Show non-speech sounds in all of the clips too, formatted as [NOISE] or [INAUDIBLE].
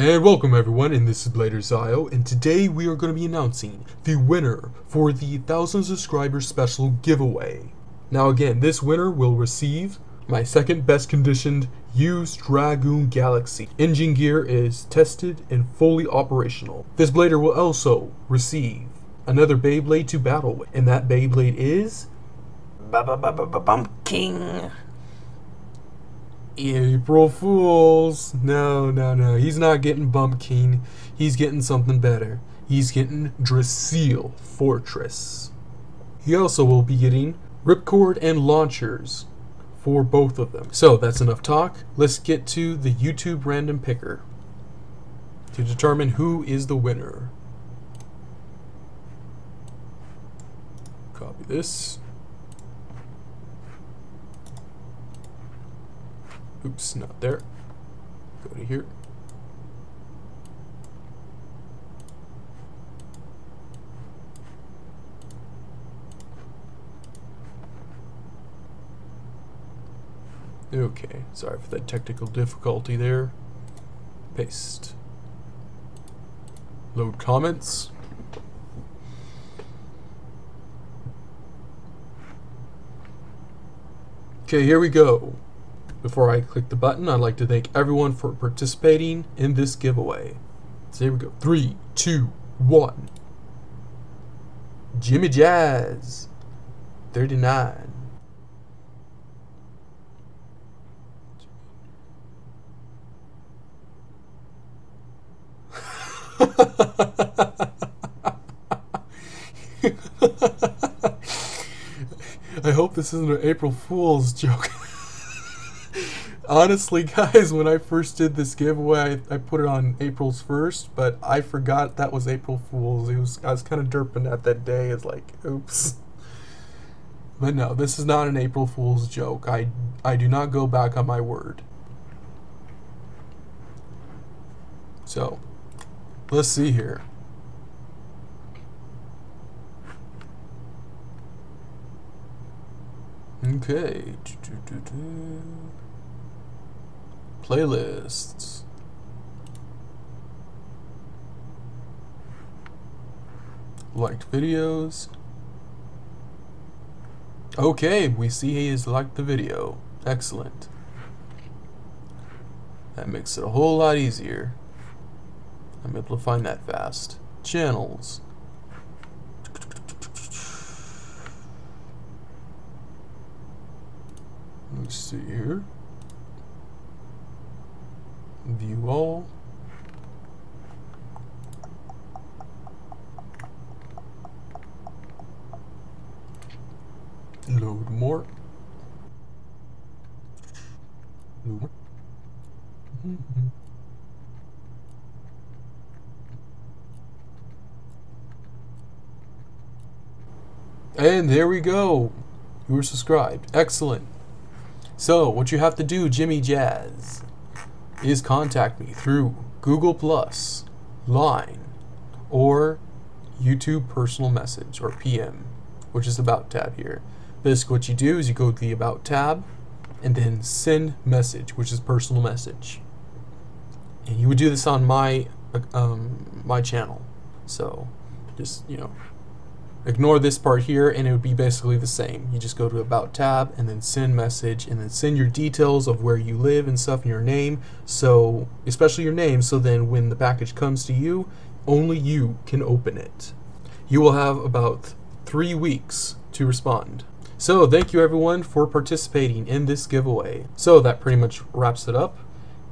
And welcome everyone, and this is Blader ZYeYO, and today we are going to be announcing the winner for the 1000 subscriber special giveaway. Now again, this winner will receive my second best conditioned used Dragoon Galaxy. Engine gear is tested and fully operational. This blader will also receive another Beyblade to battle with, and that Beyblade is... Bumpking. April Fools. No, no, no. He's not getting Bumpkin. He's getting something better. He's getting Drasil Fortress. He also will be getting Ripcord and launchers for both of them. So that's enough talk. Let's get to the YouTube random picker to determine who is the winner. Copy this. Oops, not there. Go to here. Okay, sorry for that technical difficulty there. Paste. Load comments. Okay, here we go. Before I click the button, I'd like to thank everyone for participating in this giveaway. So here we go. Three, two, one. Jimmy Jazz. 39. [LAUGHS] I hope this isn't an April Fool's joke. [LAUGHS] Honestly, [LAUGHS] guys, when I first did this giveaway, I, I, put it on April's 1st, but I forgot that was April Fool's. It was I was kind of derping at that day. It's like, oops. But no, this is not an April Fool's joke. I, I do not go back on my word. So, let's see here. Okay. Playlists. Liked videos. Okay, we see he has liked the video. Excellent. That makes it a whole lot easier. I'm able to find that fast. Channels. Let's see here. View all. Load more. Load more. Mm -hmm. And there we go. You were subscribed. Excellent. So, what you have to do, Jimmy Jazz, is contact me through Google Plus, Line, or YouTube personal message or PM, which is About tab here. Basically, what you do is you go to the About tab and then send message, which is personal message. And you would do this on my um, my channel. So, just you know, Ignore this part here and it would be basically the same. You just go to About tab and then send message and then send your details of where you live and stuff and your name. So, especially your name, so then when the package comes to you, only you can open it. You will have about three weeks to respond. So, thank you everyone for participating in this giveaway. So, that pretty much wraps it up.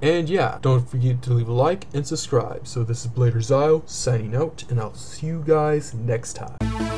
And yeah, don't forget to leave a like and subscribe. So this is Blader ZYeYO signing out, and I'll see you guys next time.